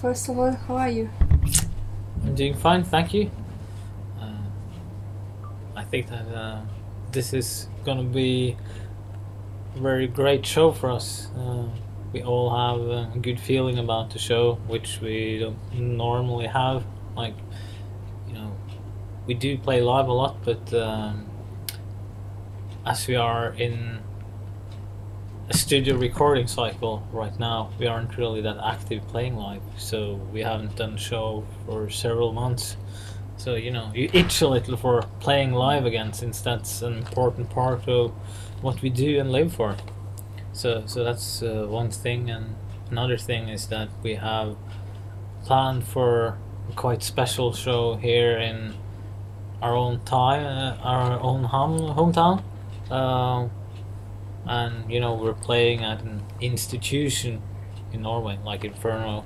first of all, how are you? I'm doing fine, thank you. Uh, I think that uh, this is gonna be a very great show for us. Uh, we all have a good feeling about the show, which we don't normally have. Like, you know, we do play live a lot, but um, as we are in studio recording cycle right now, we aren't really that active playing live, so we haven't done show for several months. So you know, you itch a little for playing live again, since that's an important part of what we do and live for. So, so that's uh, one thing, and another thing is that we have planned for a quite special show here in our own time, uh, our own home hometown. Uh, and you know we're playing at an institution in Norway, like Inferno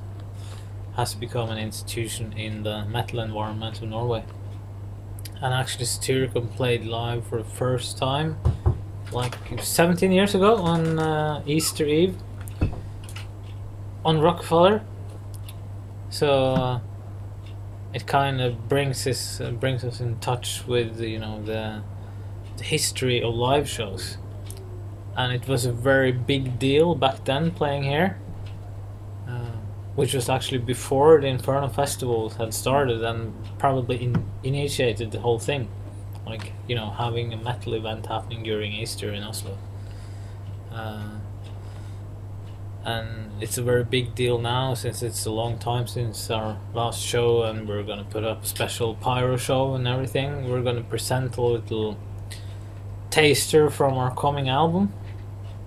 has become an institution in the metal environment of Norway. And actually, Satyricon played live for the first time like 17 years ago on uh, Easter Eve on Rockefeller. So uh, it kind of brings us uh, brings us in touch with you know the, the history of live shows and it was a very big deal back then playing here, uh, which was actually before the Inferno festivals had started and probably in, initiated the whole thing, like you know having a metal event happening during Easter in Oslo. Uh, and it's a very big deal now since it's a long time since our last show and we're gonna put up a special pyro show and everything. We're gonna present a little taster from our coming album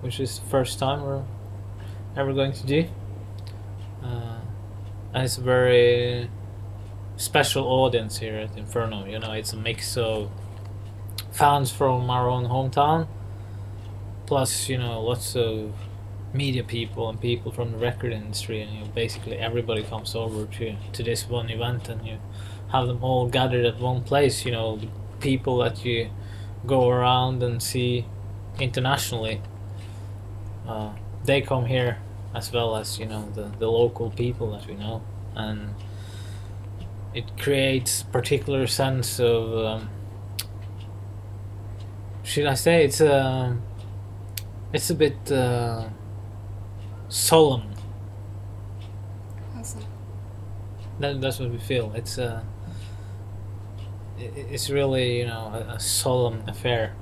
which is the first time we're ever going to do. Uh, and it's a very special audience here at Inferno. You know, it's a mix of fans from our own hometown, plus you know lots of media people and people from the record industry, and you know, basically everybody comes over to to this one event, and you have them all gathered at one place. You know, people that you go around and see internationally uh, they come here as well as you know the, the local people that we know. And it creates particular sense of um, should I say it's a it's a bit uh, solemn. Awesome. that, that's what we feel. It's a it's really you know a, a solemn affair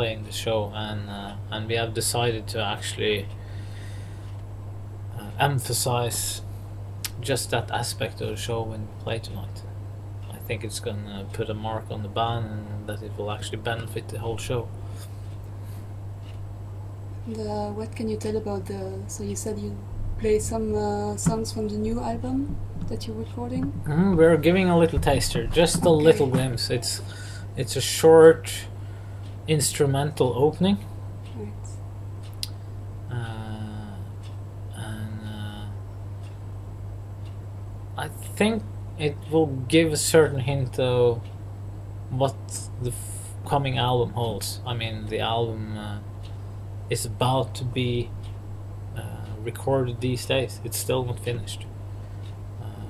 playing the show, and uh, and we have decided to actually uh, emphasize just that aspect of the show when we play tonight. I think it's gonna put a mark on the band, and that it will actually benefit the whole show. And, uh, what can you tell about the? So you said you play some uh, songs from the new album that you're recording. Mm, we're giving a little taster, just a Okay. little glimpse. It's it's a short instrumental opening. Right. Uh, and uh, I think it will give a certain hint of what the f- coming album holds. I mean, the album uh, is about to be uh, recorded these days. It's still not finished. Uh,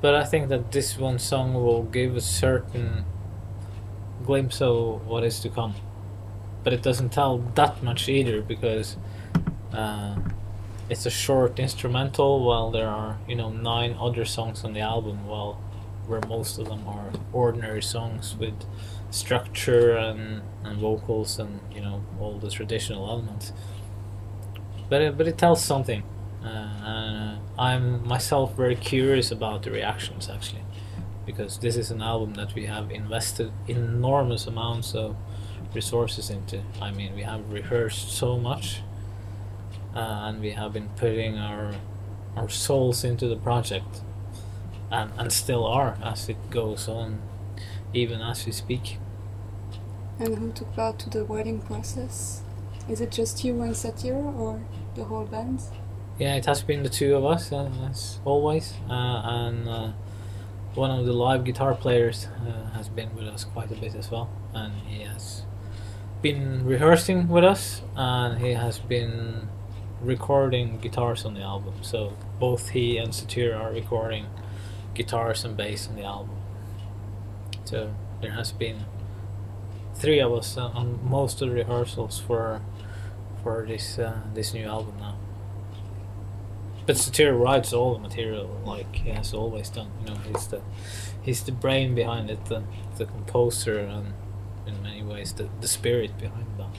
but I think that this one song will give a certain glimpse of what is to come. But it doesn't tell that much either because uh, it's a short instrumental while there are you know nine other songs on the album while where most of them are ordinary songs with structure and, and vocals and you know all the traditional elements. But it, but it tells something. Uh, I'm myself very curious about the reactions actually because this is an album that we have invested enormous amounts of resources into. I mean, we have rehearsed so much, uh, and we have been putting our our souls into the project, and and still are as it goes on, even as we speak. And who took part to the writing process? Is it just you and Satyr or the whole band? Yeah, it has been the two of us uh, as always, uh, and uh, one of the live guitar players uh, has been with us quite a bit as well, and he has been rehearsing with us, and he has been recording guitars on the album. So both he and Satyr are recording guitars and bass on the album. So there has been three of us on most of the rehearsals for for this uh, this new album now. But Satyr writes all the material like he has always done. You know, he's the he's the brain behind it, the the composer, and in many ways the the spirit behind that.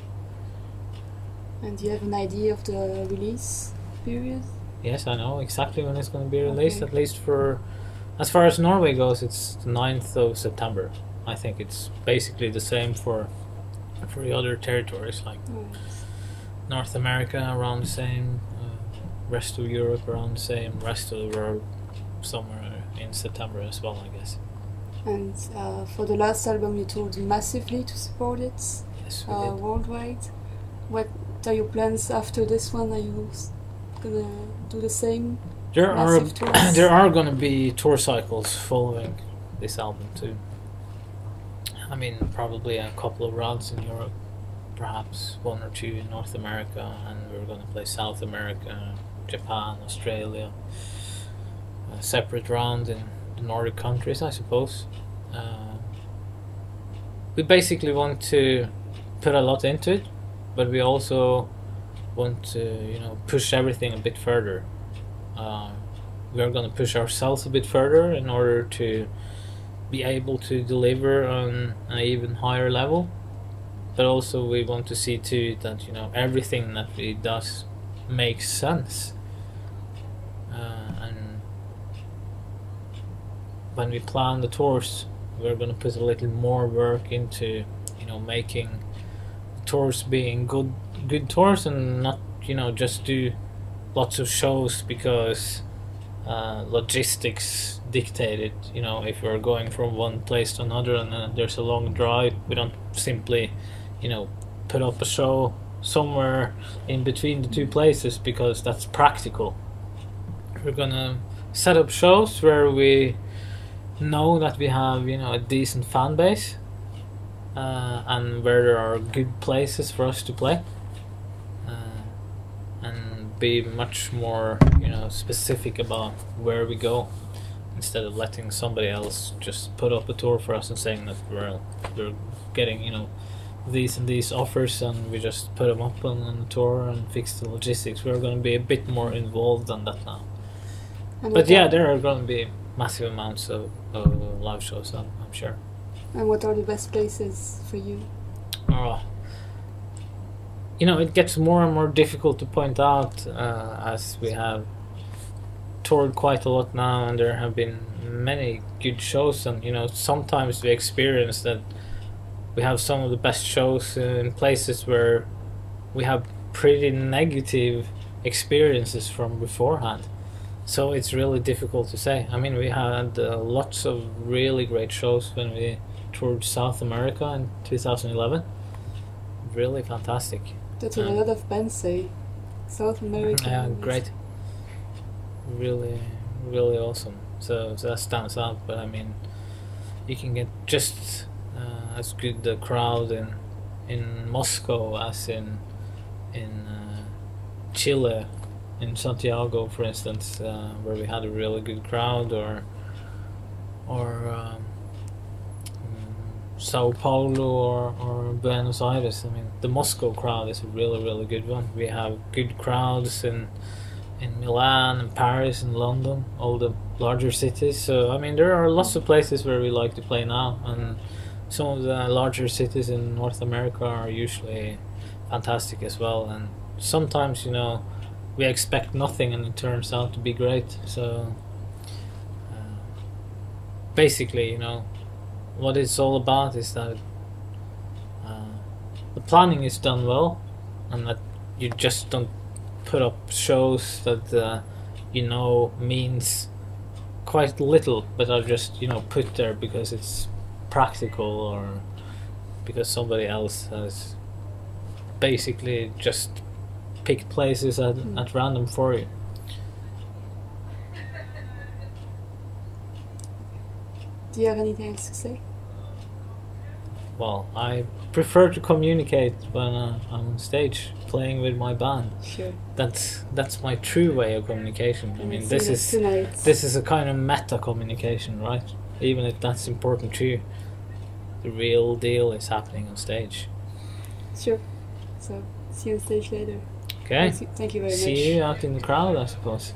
And do you have an idea of the release period? Yes, I know exactly when it's going to be released. Okay. At least for, as far as Norway goes, it's the 9th of September. I think it's basically the same for for the other territories, like Right. North America around the same, rest of Europe around the same, rest of the world somewhere in September as well, I guess. And uh, for the last album, you toured massively to support it Yes, uh, worldwide. What are your plans after this one? Are you gonna do the same? There are tours? there are going to be tour cycles following this album too. I mean, probably a couple of rounds in Europe, perhaps one or two in North America, and we're going to play South America, Japan, Australia. A separate round in the Nordic countries, I suppose. Uh, we basically want to put a lot into it, but we also want to, you know, push everything a bit further uh, we are going to push ourselves a bit further in order to be able to deliver on an even higher level but also we want to see too that you know everything that we does makes sense uh, and when we plan the tours we're going to put a little more work into you know making tours being good good tours and not you know just do lots of shows because uh, logistics dictate it. You know, if we're going from one place to another and uh, there's a long drive, we don't simply, you know, put up a show somewhere in between the two places because that's practical. We're gonna set up shows where we know that we have, you know, a decent fan base uh, and where there are good places for us to play. Uh, and be much more you know specific about where we go instead of letting somebody else just put up a tour for us and saying that we're we're getting you know these and these offers and we just put them up on, on the tour and fix the logistics we're going to be a bit more involved than that now And but yeah there are going to be massive amounts of, of live shows I'm, I'm sure And what are the best places for you? Oh. You know, it gets more and more difficult to point out uh, as we have toured quite a lot now, and there have been many good shows. And you know, sometimes we experience that we have some of the best shows in places where we have pretty negative experiences from beforehand. So it's really difficult to say. I mean, we had uh, lots of really great shows when we toured South America in 2011. Really fantastic. That's what a Mm. lot of bands say. South America. Yeah, great. Really, really awesome. So, so that stands out. But I mean, you can get just uh, as good the crowd in in Moscow as in in uh, Chile, in Santiago, for instance, uh, where we had a really good crowd, or or um, Sao Paulo or, or Buenos Aires. I mean, the Moscow crowd is a really, really good one. We have good crowds in in Milan and Paris and London, all the larger cities. So I mean, there are lots of places where we like to play now, and some of the larger cities in North America are usually fantastic as well. And sometimes, you know, we expect nothing, and it turns out to be great. So. Uh, basically, you know, what it's all about is that uh, the planning is done well, and that you just don't put up shows that uh, you know means quite little, but are just you know put there because it's practical or because somebody else has basically just picked places at, at random for you. Do you have anything else to say? Well, I prefer to communicate when uh, I'm on stage playing with my band. Sure. That's that's my true way of communication. I mean, this is tonight. this is a kind of meta communication, right? Even if that's important to you, the real deal is happening on stage. Sure. So see you on stage later. Okay. Thank you, thank you very See much. you out in the crowd, I suppose.